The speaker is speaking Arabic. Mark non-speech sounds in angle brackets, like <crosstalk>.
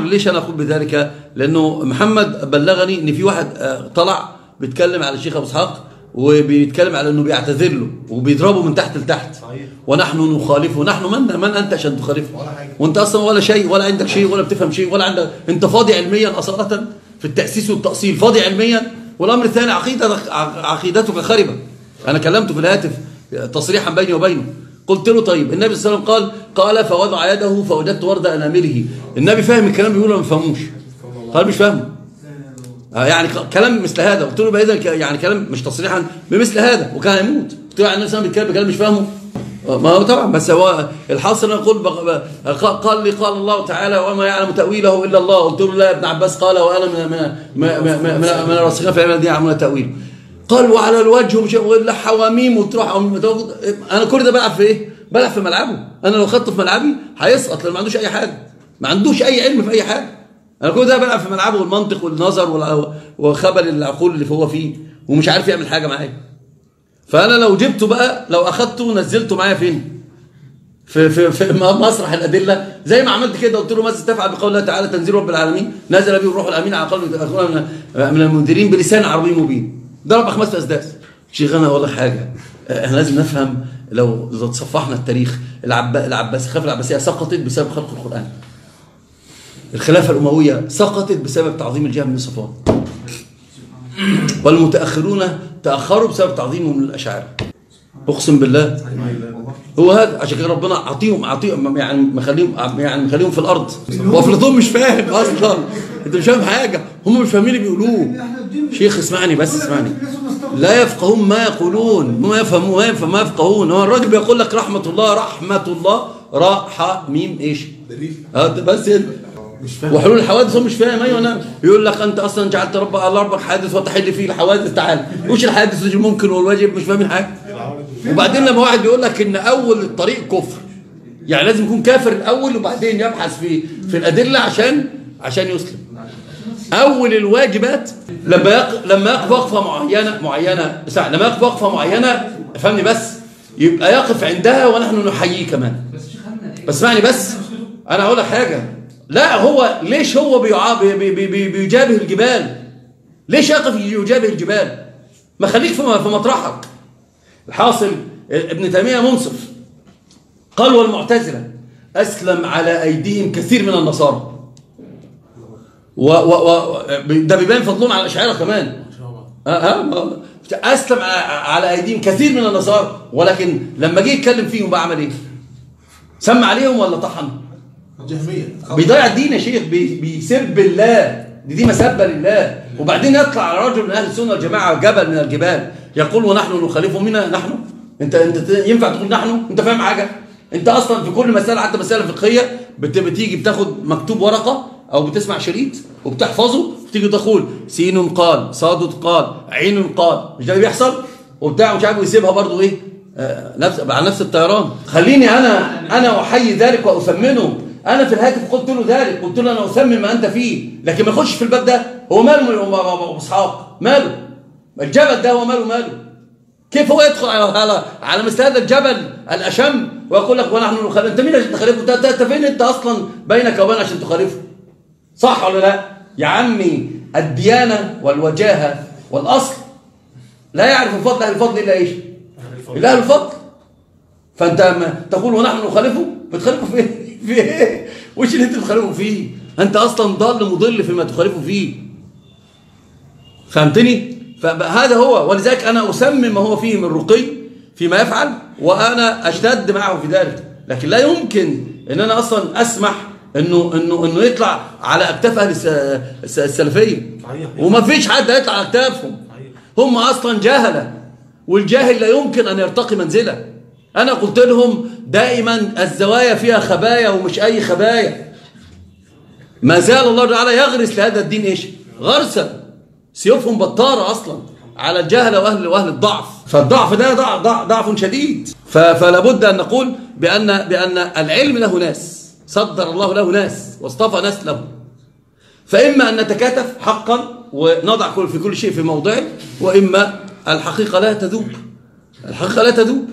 ليش أنا أقول بذلك؟ لأنه محمد بلغني إن في واحد آه، طلع بيتكلم على الشيخ أبو إسحاق وبيتكلم على إنه بيعتذر له وبيضربه من تحت لتحت. صحيح. ونحن نخالفه. نحن من من أنت عشان تخالفه؟ ولا حاجة. وأنت أصلا ولا شيء ولا عندك شيء ولا بتفهم شيء ولا عندك. أنت فاضي علميا اصاله في التأسيس والتأصيل. فاضي علميا. والأمر الثاني عقيدتك عقيدتك خربه أنا كلمته في الهاتف تصريحا بيني وبينه. قلت له طيب النبي صلى الله عليه وسلم قال قال فوضع يده فوجدت ورد أنامله. النبي فاهم الكلام بيقوله ما فهموش قال مش فاهمه. آه يعني كلام مثل هذا. قلت له إذا يعني كلام مش تصريحا بمثل هذا وكان هيموت. قلت له يعني النبي صلى الله عليه وسلم بكلام مش فاهمه؟ آه، ما هو طبعا بس هو الحاصل أنا أقول قال لي قال الله تعالى وما يعلم تأويله إلا الله. قلت له لا ابن عباس قال وأنا من من من من, من, من الراسخين في العلم الذين يعلمون تأويله. قال وعلى الوجه ومش ولا حواميم وتروح أنا كل ده بلعب في إيه؟ بلعب في ملعبه. أنا لو خدته في ملعبي هيسقط لأن ما عندوش أي حاجة. ما عندوش أي علم في أي حاجة. أنا كل ده بلعب في ملعبه والمنطق والنظر وخبل العقول اللي هو فيه ومش عارف يعمل حاجة معايا. فأنا لو جبته بقى لو أخدته ونزلته معايا فين؟ في في في مسرح الأدلة. زي ما عملت كده قلت له ماذا تفعل بقول الله تعالى تنزيل رب العالمين. نزل به الروح الأمين على قلب من المنذرين بلسان عربي مبين. ضرب خمس أسداس. شيخ أنا أقول لك حاجة. إحنا لازم نفهم لو لو تصفحنا التاريخ العب العباس الخلافه العباسية سقطت بسبب خلق القرآن. الخلافة الأموية سقطت بسبب تعظيم الجهم بن صفوان. والمتأخرون تأخروا بسبب تعظيمهم للأشاعرة. أقسم بالله. هو هذا عشان كده ربنا عطيهم عطيهم يعني مخليهم يعني مخليهم في الأرض. وافلاطون مش فاهم أصلا. أنت مش فاهم حاجة. هم مش فاهمين اللي بيقولوه. شيخ اسمعني بس اسمعني. لا يفقهون ما يقولون ما يفهمون ما يفهم ما يفقهون. هو الراجل بيقول لك رحمة الله رحمة الله راء حاء ميم إيش؟ بس وحلول الحوادث هو مش فاهم. أيوه أنا يقول لك أنت أصلا جعلت رب الله ربك حادث وتحل فيه الحوادث. تعال. وش الحادث الممكن والواجب؟ مش فاهمين حاجة. وبعدين لما واحد يقول لك إن أول الطريق كفر. يعني لازم يكون كافر الأول وبعدين يبحث في في الأدلة عشان عشان يسلم. أول الواجبات لما يق... لما يقف وقفة معينة معينة ساعة. لما يقف وقفة معينة أفهمني بس يبقى يقف عندها ونحن نحييه كمان. بس اسمعني بس أنا أقول لك حاجة. لا هو ليش هو. بي... بي... بي... بي... بيجابه الجبال؟ ليش يقف يجابه الجبال؟ ما خليك في في مطرحك. الحاصل ابن تيمية منصف قال والمعتزلة أسلم على أيديهم كثير من النصارى. و و و ده بيبان فضلهم على الاشاعره كمان. آه آه أسلم على أيديهم كثير من النصارى ولكن لما جه يتكلم فيهم بقى عمل إيه؟ سمع عليهم ولا طحن؟ جهمية. بيضيع الدين يا شيخ بي- بيسب الله. دي دي مسبة لله. وبعدين يطلع على رجل من أهل السنة والجماعة جبل من الجبال يقول ونحن نخالفه منا نحن. انت أنت ينفع تقول نحن؟ أنت فاهم حاجة؟ أنت أصلا في كل مسألة حتى مسألة فقهية بت- بتيجي بتاخد مكتوب ورقة أو بتسمع شريط وبتحفظه وتيجي تقول سين قال صاد قال عين قال مش ده اللي بيحصل؟ وبتاع مش عارف ويسيبها برضه إيه؟ آه، نفس على نفس الطيران. خليني أنا أنا أحيي ذلك واثمنه أنا في الهاتف قلت له ذلك قلت له أنا اثمن ما أنت فيه. لكن ما يخش في الباب ده هو ماله؟ من ابو إسحاق. ماله؟ الجبل ده هو ماله؟ ماله؟ كيف هو يدخل على على, على مثل هذا الجبل الأشم ويقول لك ونحن نخالف؟ أنت مين عشان تخالفه؟ انت أنت فين أنت أصلا بينك وبين عشان تخالفه؟ صح ولا لا؟ يا عمي الديانة والوجاهة والأصل. لا يعرف الفضل أهل الفضل إلا إيش؟ إلا أهل الفضل. فأنت ما تقول ونحن نخالفه؟ بتخالفه في إيه؟ <laughs> في إيه؟ وش اللي أنت بتخالفه فيه؟ أنت أصلا ضال مضل فيما تخالفه فيه. فهمتني؟ فهذا هو. ولذلك أنا اسمي ما هو فيه من رقي فيما يفعل وأنا أشتد معه في ذلك. لكن لا يمكن إن أنا أصلا أسمح إنه إنه إنه يطلع على أكتاف أهل الس- الس- السلفية. وما فيش حد هيطلع على أكتافهم. هم أصلا جهله والجاهل لا يمكن أن يرتقي منزلة. أنا قلت لهم دائما الزوايا فيها خبايا ومش أي خبايا. ما زال الله تعالى يغرس لهذا الدين إيش؟ غرسا. سيوفهم بطارة أصلا على الجهل واهل وأهل الضعف. فالضعف ده ضعف, ضعف, شديد. فلا بد أن نقول بان بأن العلم له ناس. صدر الله له ناس واصطفى ناس له. فإما أن نتكاتف حقا ونضع كل في كل شيء في موضعه وإما الحقيقة لا تذوب. الحقيقة لا تذوب.